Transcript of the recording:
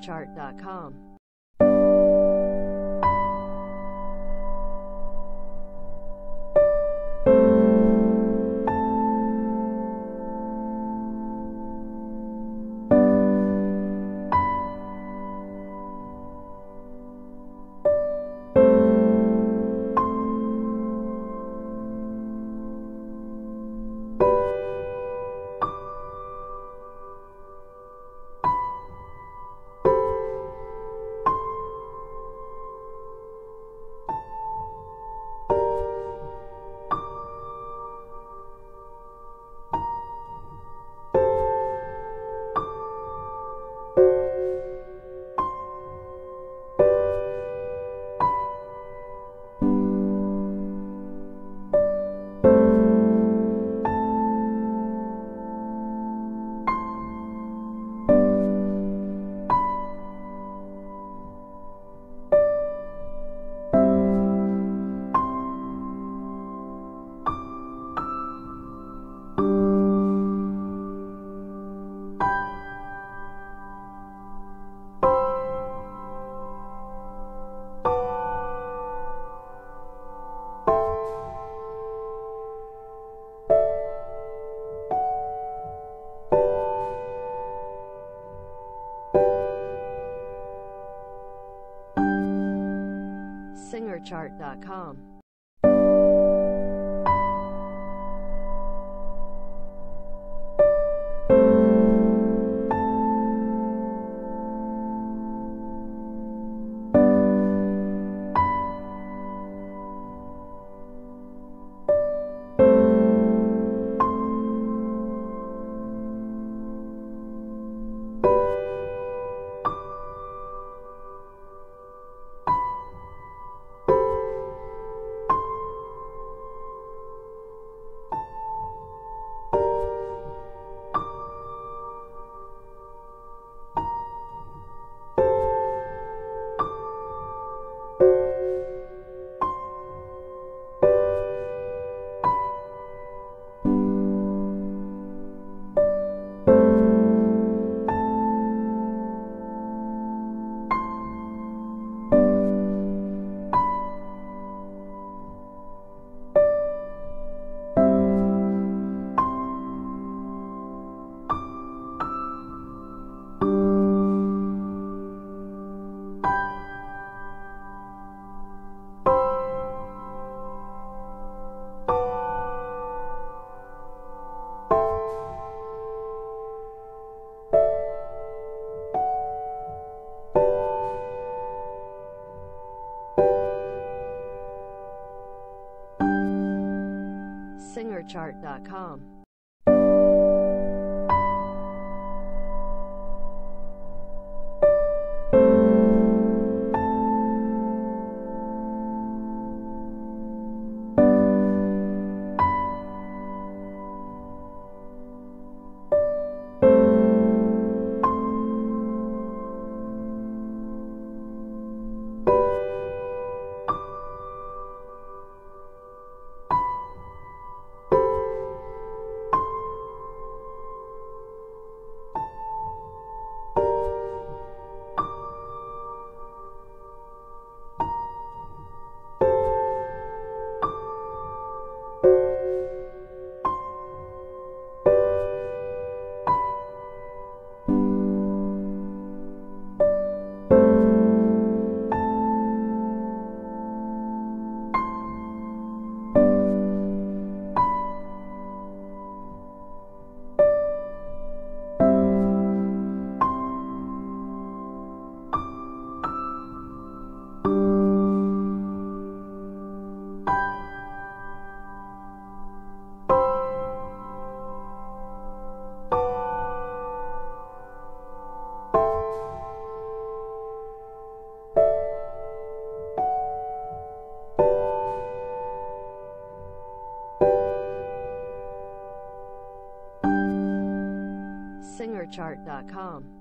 SingerChart.com. SingerChart.com. SingerChart.com. SingerChart.com.